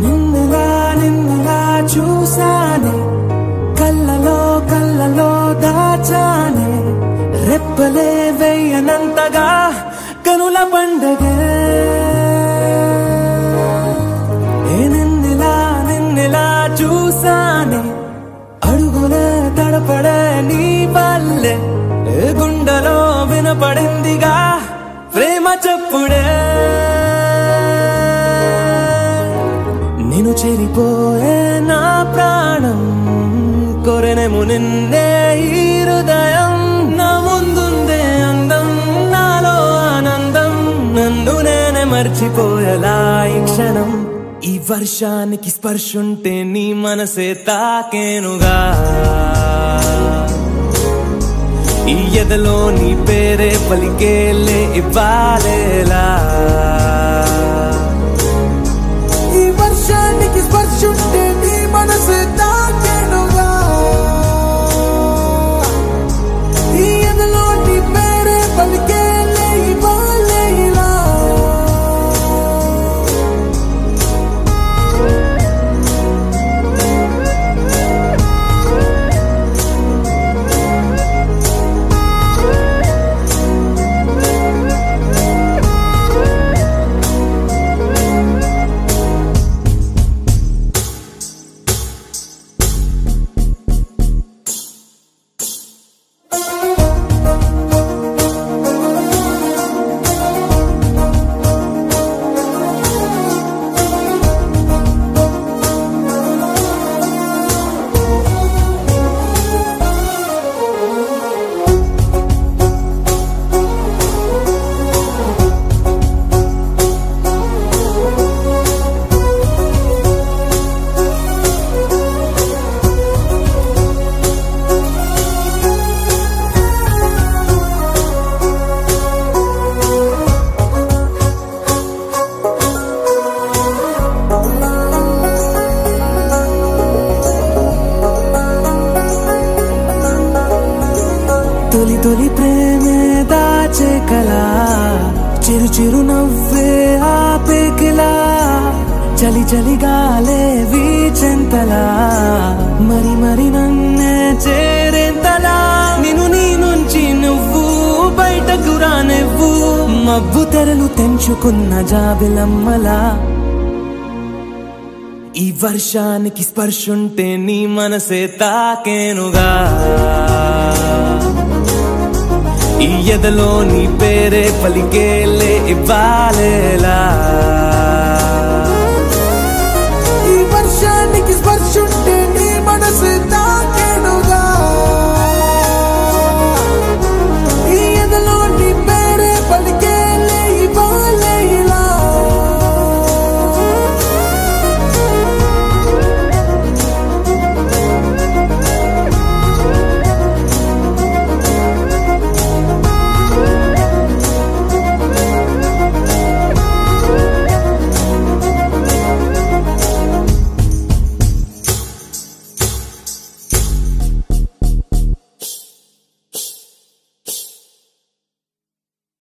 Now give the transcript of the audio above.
నిన్నలా నిన్నలా చూసానే కళ్ళలో కళ్ళలో దాచానే రెప్పలే వెయ్యనంతగా కనుల పండగే పడిందిగా ప్రేమ చెప్పుడే. నేను చెరిపోయే నా ప్రాణం కొరెనేమో నిన్నే ఈ హృదయం. నా ముందుందే అందం నాలో ఆనందం. నన్ను నేనే మర్చిపోయేలా ఈ క్షణం. ఈ వర్షానికి స్పర్శుంటే నీ మనసే తాకేనుగా. నీ ఎదలో నీ పేరే పలికేలే ఇవ్వాలేలా. తొలి తొలి ప్రేమే దాచే కలా చిరు చిరు నవ్వే ఆపే కిలా. చలి చలి గాలే వీచెంతలా. మరి మరి నన్నే చేరేంతలా. నేను నీ నుంచి నువ్వు బయటకు రానివ్వు. మబ్బు తెరలు తెంచుకున్న జాబిలమ్మలా. ఈ వర్షానికి స్పర్శుంటే నీ మనసే తాకేనుగా. ఈ ఎదలో నీ పేరే పలికేలే ఇవ్వాలేలా. ఈ వర్షానికి స్పర్శ